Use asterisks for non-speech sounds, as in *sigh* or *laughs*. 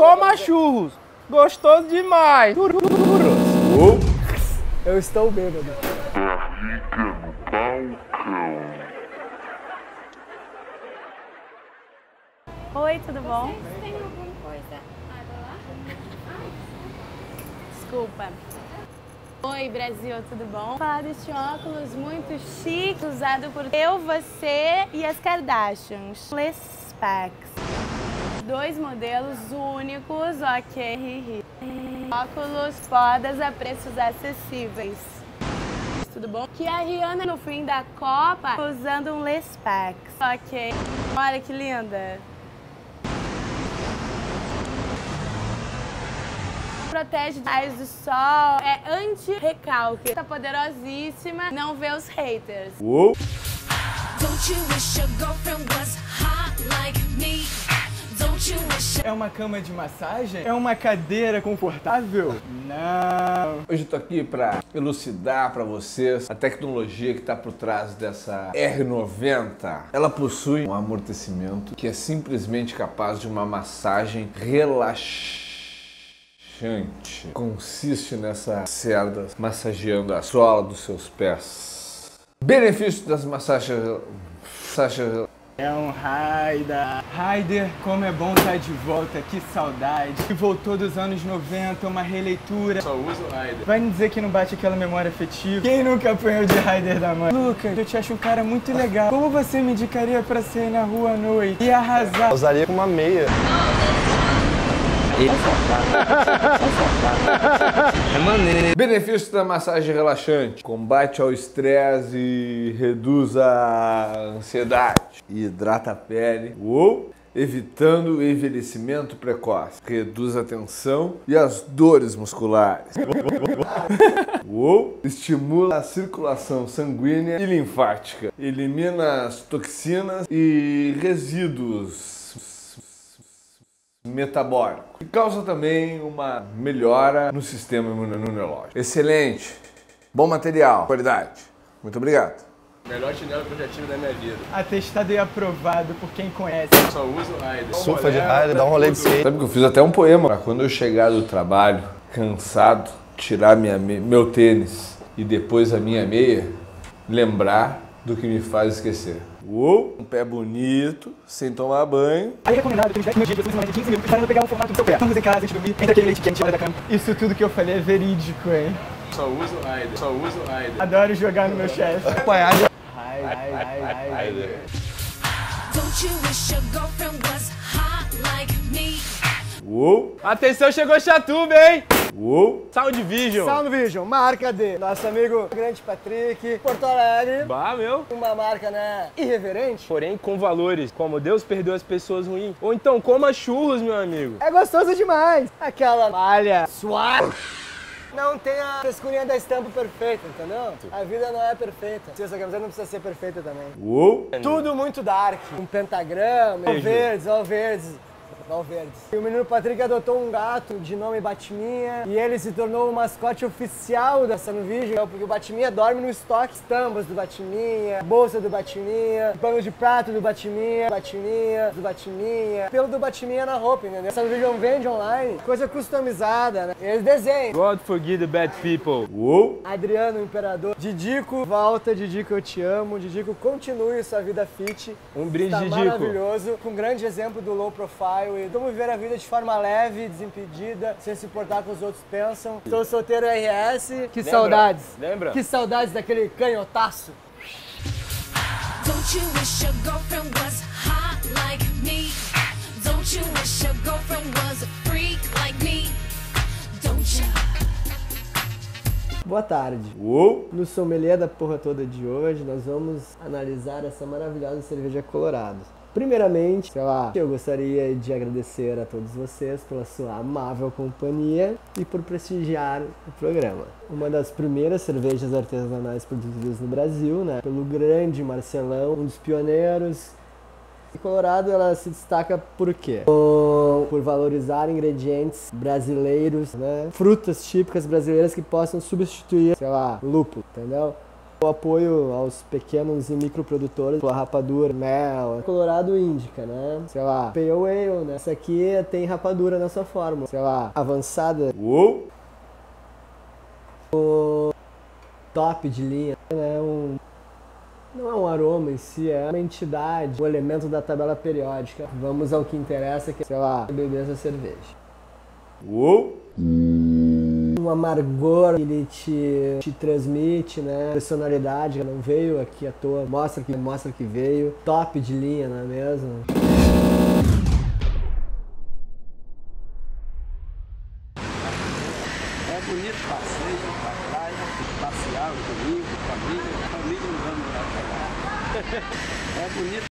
Coma churros. Gostoso demais. Churros. Eu estou bêbado. Oi, tudo bom? Tem alguma coisa? Água lá? Desculpa. Oi, Brasil, tudo bom? Falar deste óculos muito chique, usado por eu, você e as Kardashians. Les Packs. Dois modelos únicos, ok. Óculos fodas a preços acessíveis. Tudo bom? Que a Rihanna no fim da Copa usando um Les Packs. Ok. Olha que linda. protege raios do sol, é anti-recalque. Tá poderosíssima, não vê os haters. Uou! Don't you wish your girlfriend was hot like me? É uma cama de massagem? É uma cadeira confortável? Não. Hoje eu tô aqui para elucidar para vocês a tecnologia que está por trás dessa R90. Ela possui um amortecimento que é simplesmente capaz de uma massagem relaxante. Consiste nessa cerda massageando a sola dos seus pés. Benefício das massagens. massagens É um Raider. Raider, como é bom estar de volta, que saudade. Que voltou dos anos 90, uma releitura. Só usa o Raider. Vai me dizer que não bate aquela memória afetiva. Quem nunca apanhou de Raider da mãe? Lucas, eu te acho um cara muito legal. Como você me indicaria pra sair na rua à noite e arrasar? Usaria com uma meia. *laughs* Benefício da massagem relaxante: combate ao estresse e reduz a ansiedade, hidrata a pele. Uou! Evitando o envelhecimento precoce, reduz a tensão e as dores musculares. *laughs* Uou! Estimula a circulação sanguínea e linfática, elimina as toxinas e resíduos metabólico. E causa também uma melhora no sistema imunológico. Excelente. Bom material, qualidade. Muito obrigado. Melhor chinelo que eu já tive na minha vida. Atestado e aprovado por quem conhece. Só uso o Raider. Surfa de raio, dá um rolê de skate. Sabe que eu fiz até um poema para quando eu chegar do trabalho, cansado, tirar minha me- meu tênis e depois a minha meia, lembrar do que me faz esquecer. Uou, um pé bonito, sem tomar banho. Aí recomendado, tem 10 mil dias, depois de 15 minutos, para pegar o formato do seu pé. Vamos em casa, antes de dormir, entra aquele leite quente, hora da cama. Isso tudo que eu falei é verídico, hein? Só uso o Raider. Só uso o Raider. Adoro jogar no meu chefe. Apanhar de Don't you wish your girlfriend was hot like? Uou, Atenção, chegou Chatuba, hein? uou. Sound Vision. Sound Vision, marca de nosso amigo Grande Patrick, Porto Alegre. Bah, meu. Uma marca, né, irreverente. Porém, com valores, como Deus perdoa as pessoas ruins. Ou então, coma churros, meu amigo. É gostoso demais. Aquela malha suave. Não tem a frescurinha da estampa perfeita, entendeu? A vida não é perfeita. Se essa camiseta não precisa ser perfeita também. Uou, Tudo muito dark. Um pentagrama, ó verdes, ó verdes. Ó verdes. E o menino Patrick adotou um gato de nome Batiminha e ele se tornou o mascote oficial da Sanovision, porque o Batiminha dorme no estoque estampas do Batiminha, bolsa do Batiminha, pano de prato do Batiminha, Batiminha, do Batiminha, pelo do Batiminha na roupa, entendeu? A Sanovision vende online, coisa customizada, né? Eles desenham. God forgive the bad people. uou. Adriano Imperador. Didico, volta, Didico, eu te amo. Didico, continue sua vida fit. Um brinde, Está Didico. maravilhoso, com um grande exemplo do low profile. E vamos viver a vida de forma leve, desimpedida, sem se importar com os outros pensam. Estou solteiro RS. Que saudades. Lembra? Que saudades daquele canhotaço. Don't you wish your girlfriend was hot like me? Don't you wish your girlfriend was a freak like me? Don't you? Boa tarde. Uou, No sommelier da porra toda de hoje, nós vamos analisar essa maravilhosa cerveja Colorado. Primeiramente, sei lá, eu gostaria de agradecer a todos vocês pela sua amável companhia e por prestigiar o programa. Uma das primeiras cervejas artesanais produzidas no Brasil, né? Pelo grande Marcelão, um dos pioneiros e Colorado ela se destaca por quê? Por, valorizar ingredientes brasileiros, né? Frutas típicas brasileiras que possam substituir, sei lá, lúpulo, entendeu? O apoio aos pequenos e microprodutores, a rapadura, mel, colorado índica, né? Sei lá, pale ale, né? Essa aqui tem rapadura nessa fórmula. Sei lá, avançada, Uou! top de linha, né? Um, não é um aroma em si, é uma entidade, um elemento da tabela periódica. Vamos ao que interessa, que é, sei lá, beber essa cerveja. Uou! Um amargor que ele te, te transmite, né? Personalidade, não veio aqui à toa, mostra que, mostra que veio. Top de linha, não é mesmo? É bonito passeio pra praia, passear, domingo, família, família não vamos lá. *laughs* É bonito.